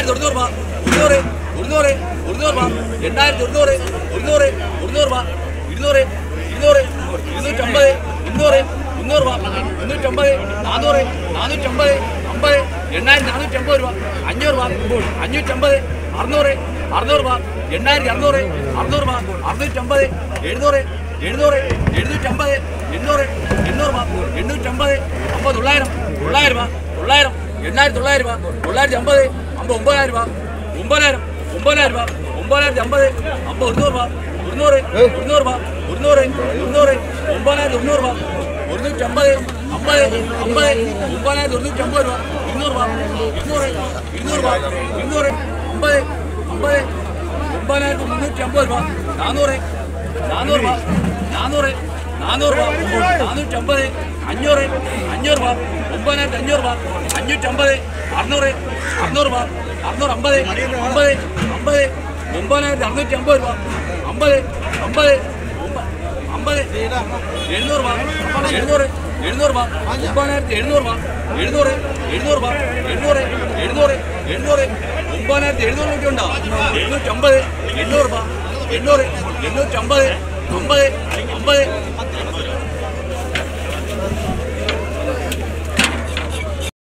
എണ്ണായിരത്തി ഒരുന്നൂറ് രൂപ. ഒരുന്നൂറ് ഒരുന്നൂറ് ഒരുന്നൂറ് രൂപ. രണ്ടായിരത്തി ഒരുന്നൂറ് ഒരുന്നൂറ് ഒരുന്നൂറ് രൂപ. ഇരുന്നൂറ് ഇരുന്നൂറ് ഇരുന്നൂറ്റമ്പത് ഇരുന്നൂറ് മുന്നൂറ് രൂപ. മുന്നൂറ്റമ്പത് നാനൂറ് നാനൂറ്റമ്പത് അമ്പത് എണ്ണായിരത്തി നാനൂറ്റമ്പത് രൂപ. അഞ്ഞൂറ് രൂപ. അഞ്ഞൂറ്റമ്പത് അറുന്നൂറ് അറുന്നൂറ് രൂപ. എണ്ണായിരത്തി അറുന്നൂറ് അറുന്നൂറ് രൂപ. അറുന്നൂറ്റമ്പത് എഴുന്നൂറ് എഴുന്നൂറ് എഴുന്നൂറ്റമ്പത് എണ്ണൂറ് എണ്ണൂറ് രൂപ. എണ്ണൂറ്റമ്പത് അമ്പത് തൊള്ളായിരം തൊള്ളായിരം രൂപ തൊള്ളായിരം. എണ്ണായിരത്തി തൊള്ളായിരം രൂപ തൊള്ളായിരത്തി അമ്പത് അമ്പത് ഒമ്പതിനായിരം രൂപ ഒമ്പതിനായിരം ഒമ്പതിനായിരം രൂപ ഒമ്പതിനായിരത്തി അമ്പത് അമ്പത് ഒരുന്നൂറ് രൂപ ഒരുന്നൂറ് ഒരുന്നൂറ് രൂപ ഒരുന്നൂറ് ഒരുന്നൂറ് ഒമ്പതിനായിരത്തി ഒരുന്നൂറ് രൂപ ഒരുന്നൂറ്റി അമ്പത് അമ്പത് അമ്പത് ഒമ്പതിനായിരത്തി ഒരുന്നൂറ്റി അമ്പത് രൂപ ഇരുന്നൂറ് രൂപ ഇരുന്നൂറ് ഇരുന്നൂറ് രൂപ ഇരുന്നൂറ് അമ്പത് അമ്പത് ഒമ്പതിനായിരത്തി മുന്നൂറ്റി അമ്പത് രൂപ നാനൂറ് നാനൂറ് രൂപ നാനൂറ് നാനൂറ് രൂപ നാനൂറ്റമ്പത് അഞ്ഞൂറ് അഞ്ഞൂറ് രൂപ ഒമ്പതിനായിരത്തി അഞ്ഞൂറ് രൂപ അഞ്ഞൂറ്റമ്പത് അറുന്നൂറ് അറുന്നൂറ് രൂപ അറുന്നൂറ് അമ്പത് അമ്പത് അമ്പത് ഒമ്പതിനായിരത്തി അറുന്നൂറ്റി അമ്പത് രൂപ അമ്പത് അമ്പത് അമ്പത് എഴുന്നൂറ് രൂപ എഴുന്നൂറ് എഴുന്നൂറ് രൂപ ഒമ്പതിനായിരത്തി എഴുന്നൂറ് രൂപ എഴുന്നൂറ് എഴുന്നൂറ് രൂപ എഴുന്നൂറ് എഴുന്നൂറ് എഴുന്നൂറ് ഒമ്പതിനായിരത്തി എഴുന്നൂറ് രൂപ ഉണ്ടോ? എഴുന്നൂറ്റമ്പത് എണ്ണൂറ് രൂപ എണ്ണൂറ് എണ്ണൂറ്റമ്പത് അമ്പത് അമ്പത്